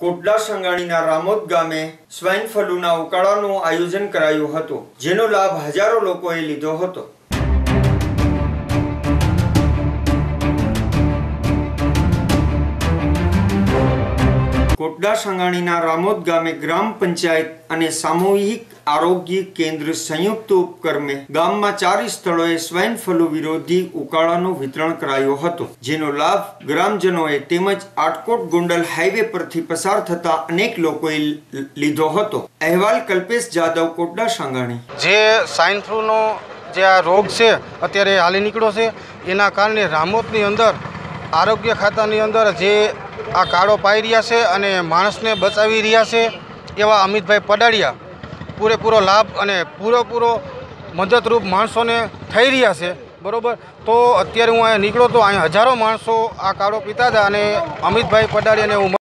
કોટડા સંગાણીના રામોદ ગામે સ્વાઇન ફ્લૂના ઉકાળાનું આયોજન કરાયું હતું, જેનો લાભ હજારો લોકોએ લીધો હતો. કોટડા સંગાણીના રામોદ ગામે ગ્રામ પંચાયત અને સામૂહિક આરોગ્ય કેન્દ્ર સંયુક્ત ઉપક્રમે ગામમાં ચાર સ્થળોએ સ્વાઇન ફ્લુ વિરોધી ઉકાળાનું વિતરણ કરાયો હતો, જેનો લાભ ગ્રામજનોએ તેમજ આટકોટ ગોંડલ હાઈવે પરથી પસાર થતા અનેક લોકોએ લીધો હતો. અહેવાલ કલ્પેશ જાદવ, કોટડા સંગાણી. જે સ્વાઇન ફ્લૂનો જે આ રોગ છે, અત્યારે હાલી નીકળ્યો છે, એના કારણે રામોદની અંદર આરોગ્ય ખાતાની અંદર જે આ કાળો પાઈ રહ્યા છે અને માણસને બચાવી રહ્યા છે એવા અમિતભાઈ પડાડિયા પૂરેપૂરો લાભ અને પૂરેપૂરો મદદરૂપ માણસોને થઈ રહ્યા છે. બરાબર? તો અત્યારે હું અહીંયા નીકળ્યો તો અહીંયા હજારો માણસો આ કાળો પીતા હતા અને અમિતભાઈ પડાડિયાને હું